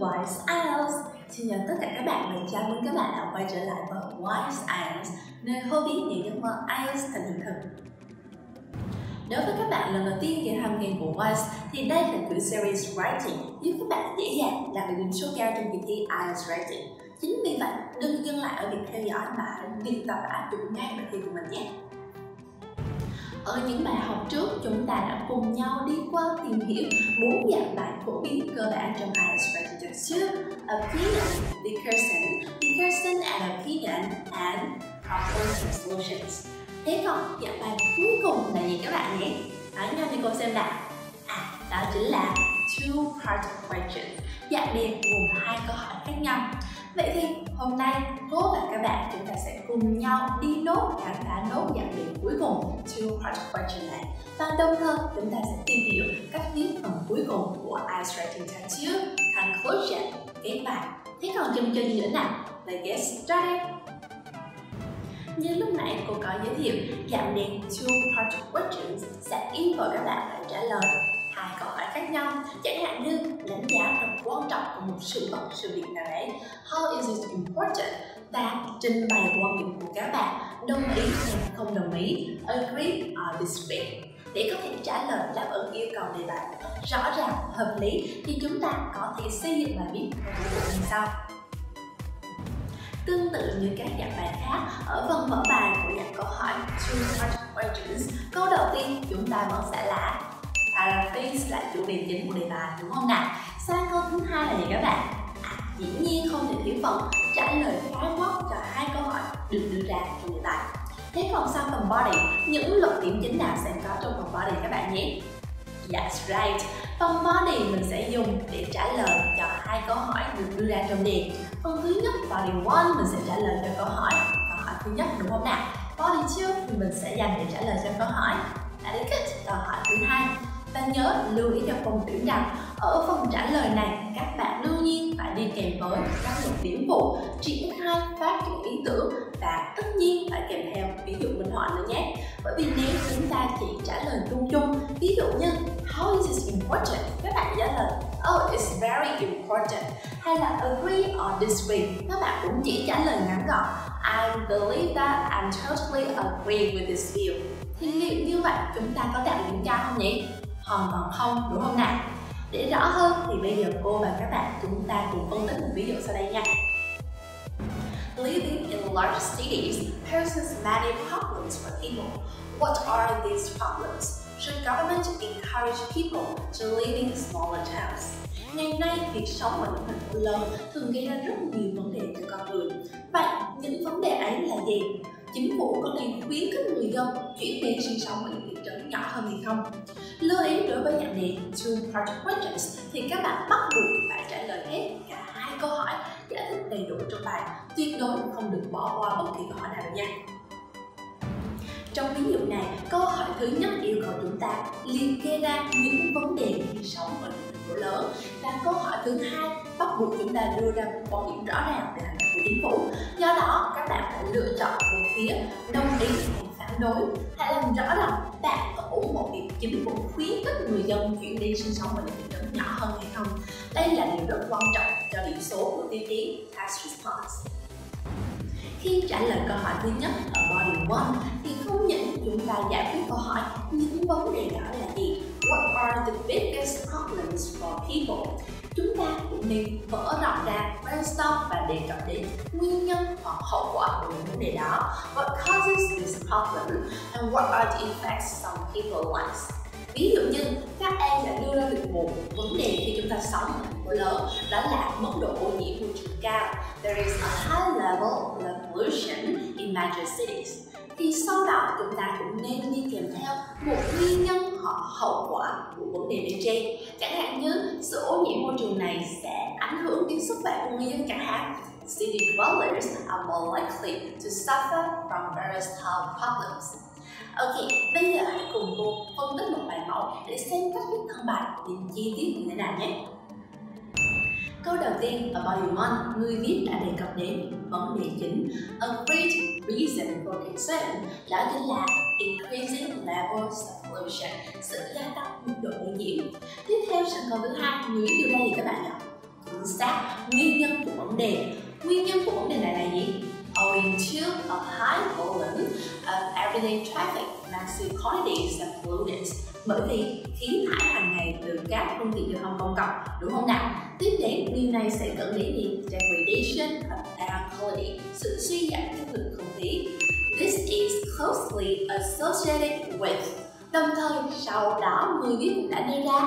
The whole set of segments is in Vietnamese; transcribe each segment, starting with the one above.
Wise IELTS Xin chào tất cả các bạn và chào mừng các bạn đã quay trở lại với Wise IELTS Nơi hobby biến những giấc mơ IELTS thành hiện thực. Đối với các bạn lần đầu tiên ghé thăm kênh của Wise thì đây là chuỗi series Writing giúp các bạn dễ dàng đạt được điểm số cao trong kỳ thi IELTS Writing. Chính vì vậy, đừng dừng lại ở việc theo dõi mà hãy luyện tập và áp dụng ngay bài thi của mình nhé. Ở những bài học trước, chúng ta đã cùng nhau đi qua tìm hiểu bốn dạng bài phổ biến 2, Opinion, Dickerson, Dickerson and Opinion, and Proper Solutions. Thế còn dạng bài cuối cùng là gì các bạn nhé? Nói nhau thì cô xem nào. À, đó chính là Two Part Questions, dạng đề gồm hai câu hỏi khác nhau. Vậy thì hôm nay cô và các bạn chúng ta sẽ cùng nhau đi nốt khám phá nốt dạng đề cuối cùng two part question này và đồng thời chúng ta sẽ tìm hiểu cách viết phần cuối cùng của I Writing Tattoo Conclusion kết bài. Thế còn chừng chừng nữa nào? Let's get started! Như lúc nãy cô có giới thiệu, dạng đề two part questions sẽ yêu cầu các bạn phải trả lời hai câu hỏi khác nhau chẳng hạn như đánh giá tầm quan trọng của một sự vật sự việc nào đấy how is it important và trình bày quan điểm của các bạn đồng ý hay không đồng ý agree or disagree để có thể trả lời đáp ứng yêu cầu đề bài rõ ràng hợp lý thì chúng ta có thể xây dựng bài viết theo bộ như sau. Tương tự như các dạng bài khác, ở phần mở bài của dạng câu hỏi Two Part Questions, câu đầu tiên chúng ta vẫn sẽ là paraphrase là chủ đề chính của đề bài đúng không nào? Sang câu thứ hai là gì các bạn? À, dĩ nhiên không thể thiếu phần trả lời khái quát cho hai câu hỏi được đưa ra trong đề bài thế còn sau phần body? Những luận điểm chính nào sẽ có trong phần body các bạn nhé? That's right. Phần body mình sẽ dùng để trả lời cho hai câu hỏi được đưa ra trong đề. Phần thứ nhất, body one, mình sẽ trả lời cho câu hỏi. Câu hỏi thứ nhất đúng không nào? Body two, thì mình sẽ dành để trả lời cho câu hỏi. Etiquette câu hỏi thứ hai. Và nhớ lưu ý cho phần tuyển rằng ở phần trả lời này, các bạn đương nhiên phải đi kèm với các luận điểm phụ. Triển khai phát triển ý tưởng và tất nhiên phải kèm theo. Ví dụ minh họa nữa nhé. Bởi vì nếu chúng ta chỉ trả lời chung chung, ví dụ như, how is this important? các bạn trả lời oh it's very important. Hay là, agree or disagree? các bạn cũng chỉ trả lời ngắn gọn, I believe that I totally agree with this view. Thì liệu như vậy chúng ta có đạt điểm cao không nhỉ? Hoàn toàn không, đúng không nào? Để rõ hơn thì bây giờ cô và các bạn chúng ta cùng phân tích một ví dụ sau đây nha Living in large cities poses many problems for people. What are these problems? Should government encourage people to live in smaller towns? Ngày nay, việc sống ở những thành phố lớn thường gây ra rất nhiều vấn đề cho con người. Vậy, những vấn đề ấy là gì? Chính phủ có nên khuyến khích người dân chuyển đến sinh sống ở những thị trấn nhỏ hơn hay không? Lưu ý đối với dạng đề two part questions thì các bạn bắt buộc phải trả lời hết cả hai câu hỏi giải thích đầy đủ trong bài tuyệt đối không được bỏ qua bất kỳ câu hỏi nào nha trong ví dụ này, câu hỏi thứ nhất yêu cầu chúng ta liệt kê ra những vấn đề khi sống ở lớn và câu hỏi thứ hai bắt buộc chúng ta đưa ra một quan điểm rõ ràng về hành động của chính phủ. Do đó, các bạn phải lựa chọn một phía đồng ý hay phản đối. Hãy làm rõ là bạn có ủng hộ việc chính phủ khuyến khích người dân chuyển đi sinh sống ở những thị trấn nhỏ hơn hay không. Đây là điều rất quan trọng cho điểm số của tiêu chí tax Response. Khi trả lời câu hỏi thứ nhất ở body one, thì không những chúng ta giải quyết câu hỏi những vấn đề đó là gì? What are the biggest problems for people? Chúng ta cũng nên mở rộng ra, brainstorm và đề cập đến nguyên nhân hoặc hậu quả của những vấn đề đó. What causes this problem and what are the effects on people's lives? ví dụ như, các em đã đưa ra được một vấn đề khi chúng ta sống ở thành phố lớn, đó là mức độ ô nhiễm môi trường cao there is a high level of pollution in major cities thì sau đó chúng ta cũng nên đi kèm theo một nguyên nhân hoặc hậu quả của vấn đề bên trên. Chẳng hạn như sự ô nhiễm môi trường này sẽ ảnh hưởng đến sức khỏe của người dân chẳng hạn. City dwellers are more likely to suffer from various health problems. Ok, bây giờ hãy cùng cô phân tích một bài mẫu để xem cách viết thân bài đến chi tiết như thế nào nhé. Câu đầu tiên ở body 1, người viết đã đề cập đến vấn đề chính. A great reason for concern đó chính là increasing levels of pollution, sự gia tăng mức độ ô nhiễm. Tiếp theo sang câu thứ hai, người viết điều đây thì các bạn đọc chính xác nguyên nhân của vấn đề. Nguyên nhân của vấn đề này là gì? Owing to a high volume of ờ, everyday traffic massive quantities of pollutants, bởi vì khí thải hàng ngày từ các phương tiện giao thông công cộng đúng không nào? Tiếp đến điều này sẽ dẫn đến gì degradation of air quality sự suy giảm chất lượng không khí. This is closely associated with đồng thời sau đó người biết cũng đã nêu ra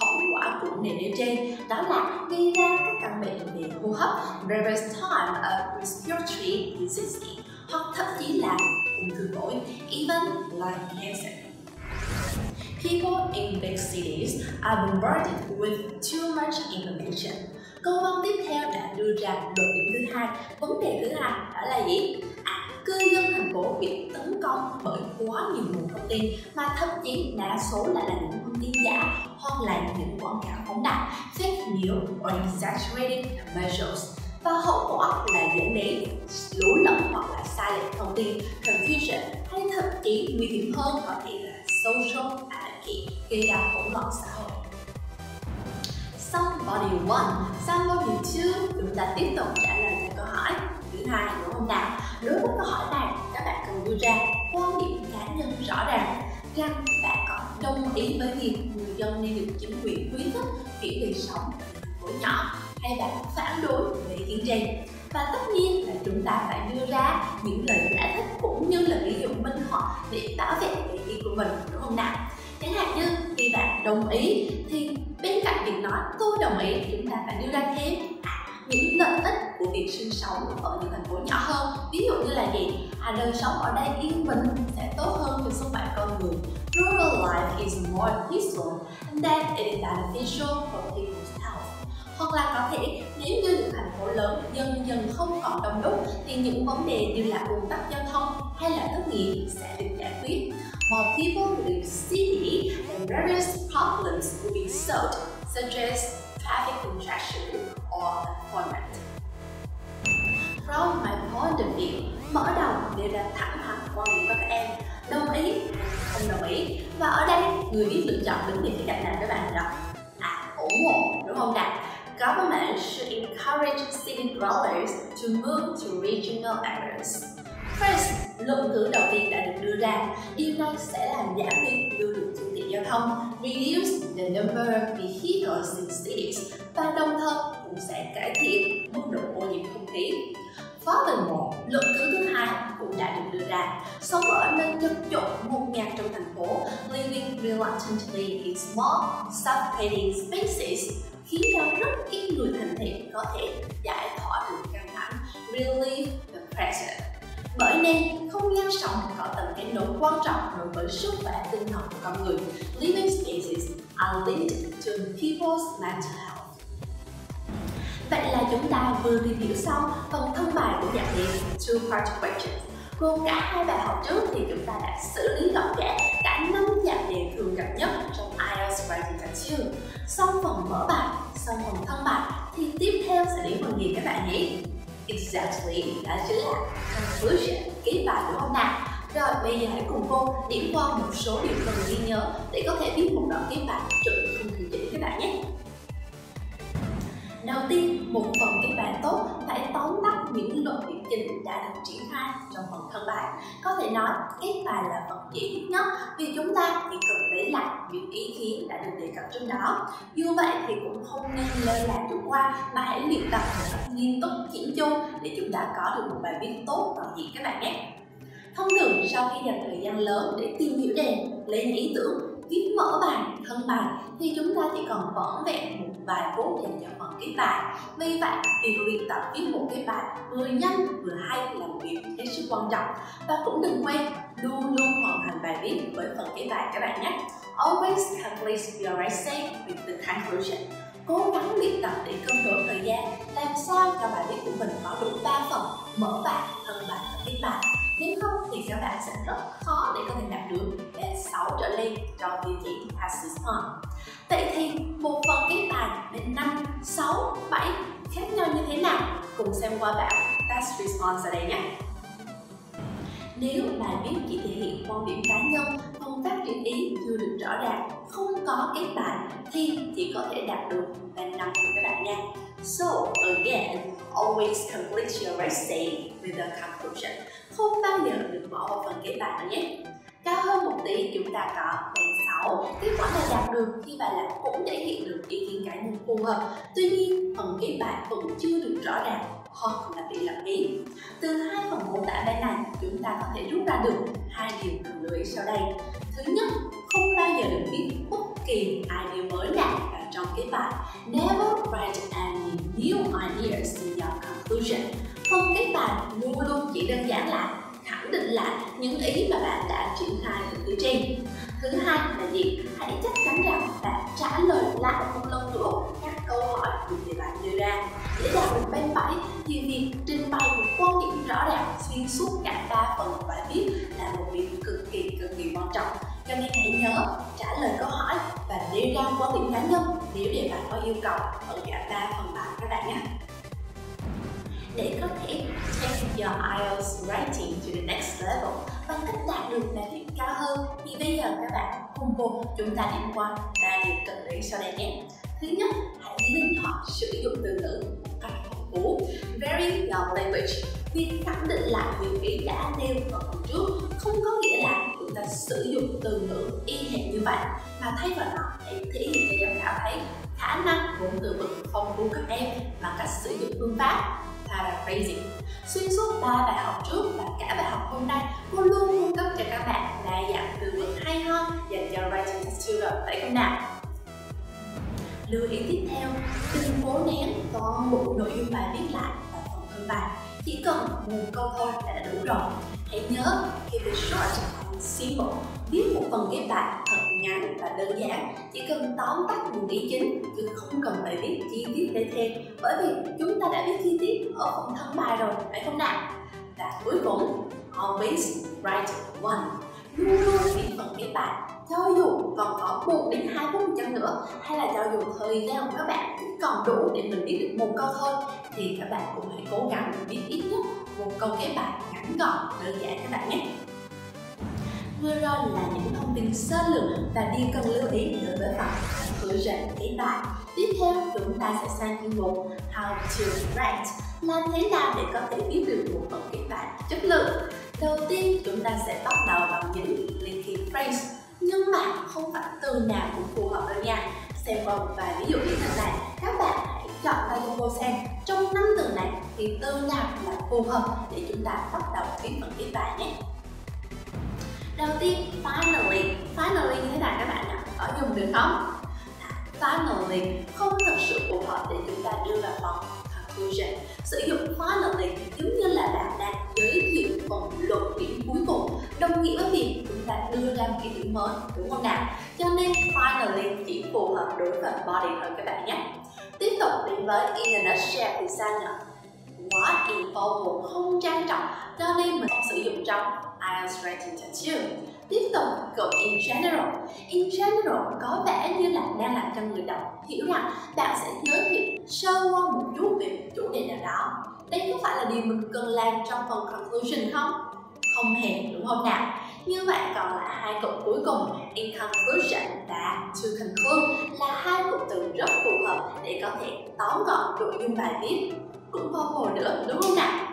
hậu quả của nền nêu trên đó là gây ra các căn bệnh về hô hấp reverse time of respiratory disease hoặc thậm chí là ung thư phổi even lung cancer People in big cities are bombarded with too much information. Câu văn tiếp theo đã đưa ra luận điểm thứ hai. Vấn đề thứ hai đó là gì? À, cư dân thành phố bị tấn công bởi quá nhiều nguồn thông tin mà thậm chí đa số lại là những thông tin giả hoặc là những quảng cáo phóng đại, fake news or exaggerated measures và hậu quả là dẫn đến lũ lẫn hoặc là sai lệch thông tin, confusion hay thậm chí nguy hiểm hơn có thể là social anarchy gây ra hỗn loạn xã hội. Somebody one, somebody two, chúng ta tiếp tục trả lời cho câu hỏi thứ hai đúng không nào? Đối với câu hỏi này, các bạn cần đưa ra quan điểm cá nhân rõ ràng rằng bạn có đồng ý với việc người dân nên được chính quyền khuyến khích chuyển về sống ở nhỏ hay bạn phản đối về ý kiến trên và tất nhiên là chúng ta phải đưa ra những lời giải thích cũng như là ví dụ minh họa để bảo vệ ý kiến của mình đúng không nào? Chẳng hạn như khi bạn đồng ý thì bên cạnh việc nói tôi đồng ý chúng ta phải đưa ra thêm những lợi ích của việc sinh sống ở những thành phố nhỏ hơn. Ví dụ như là gì? À, đời sống ở đây yên bình sẽ tốt hơn cho sức khỏe con người. Rural life is more peaceful and that it is beneficial for people's health. Hoặc là có thể nếu như những thành phố lớn dần dần không còn đông đúc thì những vấn đề như là ùn tắc giao thông hay là thất nghiệp sẽ được giải quyết. More people live city and various problems will be solved such as traffic congestion or employment. From my point of view, mở đầu đều là thẳng thắn quan điểm của các em. Đồng ý không đồng ý. Và ở đây người biết lựa chọn đứng về phía cạnh nào các bạn đó? À ủng hộ đúng không nào? Government should encourage city dwellers to move to regional areas. First, luận cứ đầu tiên đã được đưa ra, điều này sẽ làm giảm đi lưu lượng phương giao thông, reduce the number of vehicles in cities và đồng thời cũng sẽ cải thiện mức độ ô nhiễm không khí. Furthermore, luận cứ thứ hai cũng đã được đưa ra. Sống ở nơi chật chội một ngạt trong thành phố, living reluctantly in small, suffocating spaces khiến cho rất ít người thành thị có thể giải tỏa được căng thẳng, relieve the pressure. Bởi nên, không gian sống có tầm quan trọng đối với sức khỏe tinh thần của con người. Living spaces are linked to people's mental health. Vậy là chúng ta vừa tìm hiểu xong phần thân bài của dạng đề Two Part Questions. Gồm cả hai bài học trước thì chúng ta đã xử lý gọn gẽ cả năm dạng đề thường gặp nhất trong IELTS Writing Tattoo. Xong phần mở bài, xong phần thân bài thì tiếp theo sẽ đến phần gì các bạn nhỉ? Exactly, đó chính là conclusion, kết bài của hôm nào? Rồi bây giờ hãy cùng cô điểm qua một số điều cần ghi nhớ để có thể viết một đoạn kết bài chuẩn không thường chỉnh các bạn nhé. Đầu tiên, một phần kết bài tốt phải tóm tắt những luận điểm chính đã được triển khai trong phần thân bài. Có thể nói, kết bài là phần dễ viết nhất vì chúng ta chỉ cần lấy lại những ý kiến đã được đề cập trong đó. Dù vậy thì cũng không nên lơ là chủ quan mà hãy luyện tập một cách nghiêm túc chỉnh chu để chúng ta có được một bài viết tốt toàn diện các bạn nhé. Thông thường sau khi dành thời gian lớn để tìm hiểu đề, lấy những ý tưởng viết mở bài, thân bài thì chúng ta chỉ còn vỏn vẹn một vài phút dành cho phần kết bài. Vì vậy, việc luyện tập viết một kết bài vừa nhanh vừa hay là một việc hết sức quan trọng và cũng đừng quên luôn luôn hoàn thành bài viết với phần kết bài các bạn nhé. Always complete your essay with the conclusion. Cố gắng luyện tập để cân đối thời gian, làm sao cho bài viết của mình có đủ 3 phần mở bài, thân bài và kết bài nếu không thì các bạn sẽ rất khó để có thể đạt được B6 trở lên cho tiêu chí Pass Response. Vậy thì một phần kết bài đến 5, 6, 7 khác nhau như thế nào? Cùng xem qua bảng Pass Response ở đây nhé. Nếu bài viết chỉ thể hiện quan điểm cá nhân, phần phần phát triển ý chưa được rõ ràng, không có kết bài thì chỉ có thể đạt được là năm của các bạn nha. So again, always complete your essay with a conclusion. Không bao giờ được bỏ vào phần kết bài nữa nhé. Cao hơn một tí chúng ta có phần 6 Kết quả là đạt được khi bài làm cũng thể hiện được ý kiến cá nhân phù hợp. Tuy nhiên phần kết bài vẫn chưa được rõ ràng hoặc là bị lặp ý Từ hai phần mô tả bên này chúng ta có thể rút ra được hai điều cần lưu ý sau đây. Thứ nhất, không bao giờ được viết bất kỳ idea mới nào vào trong kết bài. Never write any new ideas in your conclusion. Phần cách bài luôn luôn chỉ đơn giản là khẳng định lại những ý mà bạn đã triển khai từ phía trên. Thứ hai là gì? Hãy chắc chắn rằng bạn trả lời lại một lần nữa các câu hỏi được bạn đưa ra. Để đạt được bên bảy thì việc trình bày một quan điểm rõ ràng, xuyên suốt cả ba phần bài viết là một việc cực kỳ cực kỳ quan trọng. Cho nên hãy nhớ trả lời câu hỏi và nêu ra quan điểm cá nhân nếu để bạn có yêu cầu. Ở cả ba phần bài các bạn nhé để có thể take your IELTS rating to the next level bằng cách đạt được là điểm cao hơn. Thì bây giờ các bạn cùng vô chúng ta điểm qua ba điều cần lưu ý sau đây nhé. Thứ nhất, hãy linh hoạt sử dụng từ ngữ một cách phong phú very your language. Việc khẳng định lại những ý đã nêu ở phần trước, không có nghĩa là chúng ta sử dụng từ ngữ y hệt như vậy, mà thay vào đó hãy thể hiện cho giám khảo thấy khả năng của từ vựng phong phú các em bằng cách sử dụng phương pháp paraphrasing. Xuyên suốt 3 bài học trước và cả bài học hôm nay, cô luôn cung cấp cho các bạn đa dạng từ vựng hay ho dành cho writing test tutor phải không nào? Lưu ý tiếp theo, đừng cố nén toàn bộ nội dung bài viết lại và phần thân bài. Chỉ cần một câu thôi là đã đủ rồi. Hãy nhớ, keep it short and simple. Viết một phần ghép bài thật ngắn và đơn giản, chỉ cần tóm tắt nguồn ý chính chứ không cần phải viết chi tiết để thêm, bởi vì chúng ta đã viết chi tiết ở phần thân bài rồi, phải không nào? Và cuối cùng, always write one. Luôn luôn viết phần ghép bài, cho dù còn có một đến hai phút chăng nữa, hay là cho dù thời gian của các bạn chỉ còn đủ để mình viết được một câu thôi, thì các bạn cũng hãy cố gắng viết ít nhất một câu ghép bài ngắn gọn, đơn giản các bạn nhé. Vừa rồi là những thông tin sơ lược và điều cần lưu ý đối với phần conclusion kết bài. Tiếp theo, chúng ta sẽ sang chương mục How to Write làm thế nào để có thể viết được một phần kết bài chất lượng. Đầu tiên, chúng ta sẽ bắt đầu bằng những linking phrase nhưng mà không phải từ nào cũng phù hợp đâu nha. Xem qua một vài ví dụ như thế này, các bạn hãy chọn ra cho cô xem trong năm từ này thì từ nào là phù hợp để chúng ta bắt đầu viết phần kết bài nhé đầu tiên, finally. Finally như thế nào các bạn ạ? Có dùng được không? Finally. Không thật sự phù hợp để chúng ta đưa vào phần conclusion. Sử dụng finally giống như là bạn đang giới thiệu phần luận điểm cuối cùng, đồng nghĩa với việc chúng ta đưa ra một cái điểm mới, đúng không nào? Cho nên, finally chỉ phù hợp đối với body thôi các bạn nhé. Tiếp tục đến với in a nutshell thì sao nhỉ? Quá informal không trang trọng, cho nên mình không sử dụng trong IELTS Writing Test 2 Tiếp tục cụm in general. In general có vẻ như là đang làm cho người đọc hiểu rằng bạn sẽ giới thiệu sơ qua một chút về một chủ đề nào đó. Đây có phải là điều mình cần làm trong phần conclusion không? Không hề, đúng không nào? Như vậy còn lại hai cụm cuối cùng. In conclusion và to conclude là hai cụm từ rất phù hợp để có thể tóm gọn nội dung bài viết cũng vô hồ nữa đúng không nào?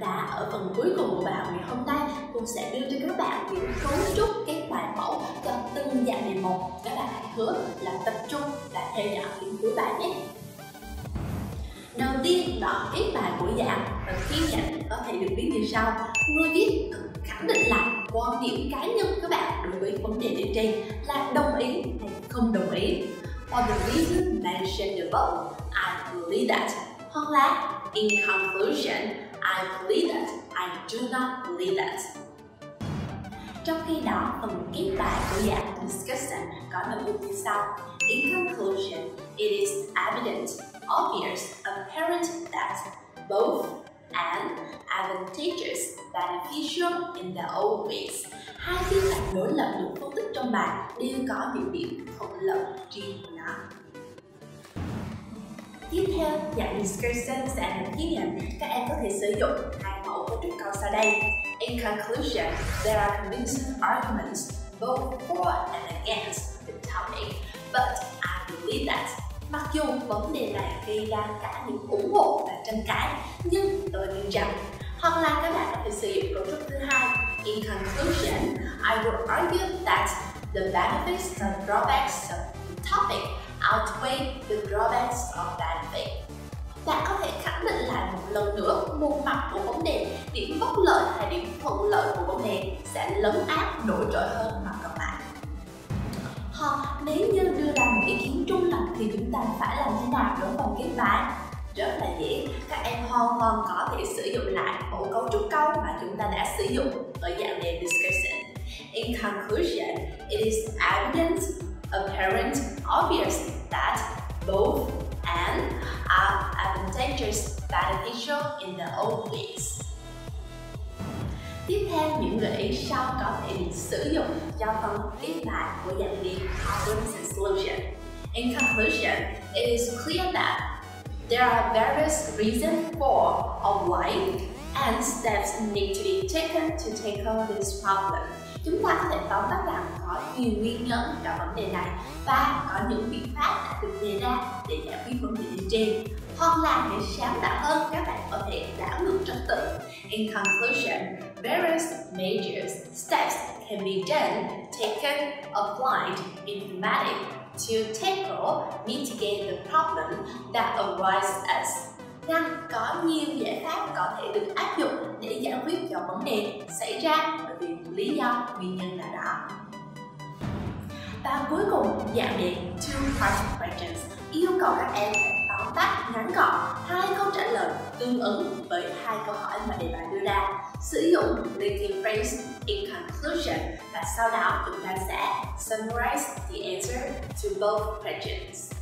Và ở phần cuối cùng của bài học ngày hôm nay, cô sẽ đưa cho các bạn những cấu trúc các bài mẫu cho từng dạng đề một. Các bạn hãy hứa là tập trung và theo dõi đến cuối bài nhé. Đầu tiên, đoạn viết bài của dạng và kiên dạng có thể được viết như sau. Người viết cần khẳng định lại quan điểm cá nhân các bạn đối với vấn đề nêu trên là đồng ý hay không đồng ý. For the reason mentioned above, plead that. Hoặc là in conclusion, I believe that, I do not believe that. Trong khi đó, phần kết bài của dạng discussion có nội dung như sau. In conclusion, it is evident, obvious, apparent that both and advantageous, beneficial in their own ways. Hai khía cạnh đối lập được phân tích trong bài đều có những điểm thuận lợi riêng của nó. Tiếp theo, dạng discussion thí nghiệm các em có thể sử dụng hai mẫu cấu trúc câu sau đây. In conclusion, there are convincing arguments both for and against the topic, but I believe that Mặc dù vấn đề này gây ra cả những ủng hộ và tranh cãi, nhưng tôi tin rằng hoặc là các bạn có thể sử dụng cấu trúc thứ hai. In conclusion, I would argue that the benefits and drawbacks of the topic outweigh the drawbacks of that benefit. Có thể khẳng định lại một lần nữa một mặt của vấn đề, điểm bất lợi hay điểm thuận lợi của vấn đề sẽ lấn át nổi trội hơn mặt còn lại. Hoặc nếu như đưa ra một ý kiến trung lập thì chúng ta phải làm thế nào đối phần kết bài? Rất là dễ, các em hoàn toàn có thể sử dụng lại bộ cấu trúc câu mà chúng ta đã sử dụng ở dạng đề discussion. In conclusion, it is evident, apparent, obvious that both and are advantageous, beneficial in the old ways. Tiếp theo, những gợi ý sau có thể được sử dụng cho phần viết bài của dạng đề Problems and Solution. In conclusion, it is clear that there are various reasons for or why and steps need to be taken to tackle this problem. Chúng ta có thể tóm tắt rằng có nhiều nguyên nhân cho vấn đề này và có những biện pháp đã được đề ra để giải quyết vấn đề trên. Hoặc là để sáng tạo hơn, các bạn có thể đảo ngược trật tự. In conclusion, various major steps can be done, taken, applied thematic to tackle, mitigate the problem that arises rằng có nhiều giải pháp có thể được áp dụng để giải quyết cho vấn đề xảy ra bởi vì lý do nguyên nhân nào đó. Và cuối cùng, dạng đề two part questions yêu cầu các em tóm tắt ngắn gọn hai câu trả lời tương ứng với hai câu hỏi mà đề bài đưa ra sử dụng linking phrase in conclusion và sau đó chúng ta sẽ summarize the answer to both questions.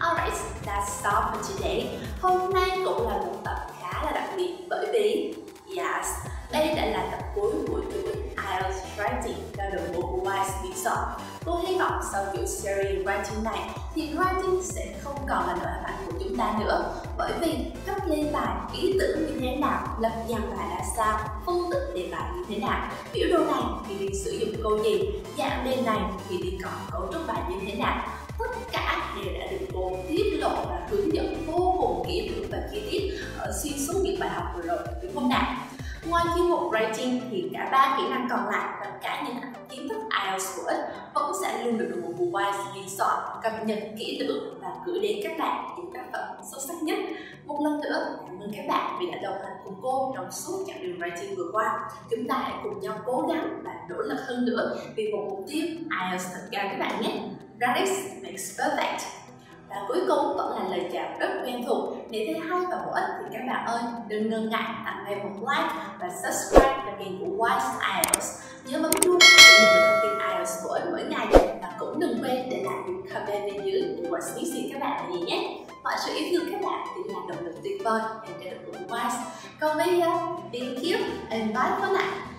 Alright, that's all for today. Hôm nay cũng là một tập khá là đặc biệt bởi vì Yes, đây đã là tập cuối của chuỗi IELTS Writing theo đội ngũ của Wise Resort. Tôi hy vọng sau chuỗi series Writing này thì Writing sẽ không còn là nỗi ám ảnh của chúng ta nữa bởi vì cách lên bài, ý tưởng như thế nào, lập dàn bài ra sao, phân tích đề bài như thế nào, biểu đồ này thì đi sử dụng câu gì, dạng đề này thì đi còn cấu trúc bài như thế nào tất cả đều đã được cô tiết lộ và hướng dẫn vô cùng kỹ lưỡng và chi tiết ở xuyên suốt những bài học vừa rồi. Đúng không nào Ngoài chuyên mục writing thì cả ba kỹ năng còn lại và cả những kiến thức IELTS của ích vẫn sẽ luôn được đội ngũ của Wise Resort cập nhật kỹ lưỡng và gửi đến các bạn những tác phẩm xuất sắc nhất. Một lần nữa, cảm ơn các bạn vì đã đồng hành cùng cô trong suốt chặng đường writing vừa qua. Chúng ta hãy cùng nhau cố gắng và nỗ lực hơn nữa vì một mục tiêu IELTS thật cao các bạn nhé. Practice makes perfect. Và cuối cùng vẫn là lời chào rất quen thuộc. Nếu thấy hay và bổ ích thì các bạn ơi đừng ngần ngại tặng ngay một like và subscribe cho kênh của Wise IELTS. Nhớ bấm chuông để nhận được thông tin IELTS bổ ích mỗi ngày và cũng đừng quên để lại những comment bên dưới để Wise biết xin các bạn là gì nhé. Mọi sự yêu thương các bạn thì là động lực tuyệt vời dành cho đội ngũ Wise. Còn bây giờ, thank you and bye for now.